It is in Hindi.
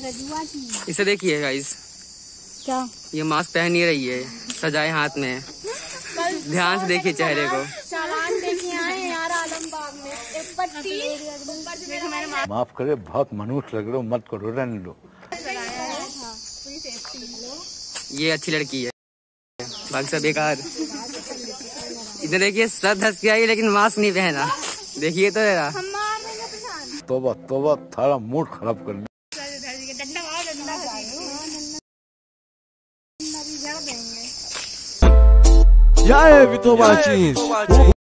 इसे देखिए गाइस क्या? ये मास्क पहन ही रही है। सजाए हाथ में। ध्यान से देखिए चेहरे को। चालान देखने आए यार आलमबाग में। एक पट्टी ऊपर से देखो मैंने मास्क माफ़ करे बहुत मनुष्य लग रहे हो मत करो रहने दो। ये अच्छी लड़की है। बाकी सब बेकार इधर देखिए सब धस के आई लेकिन मास्क नहीं पहना। देखिए तो जरा। हम मार देंगे पहचान। तोबा तोबा थारा मूड खराब कर दिया। डंडा मारो डंडा Já é, Vitor Martins.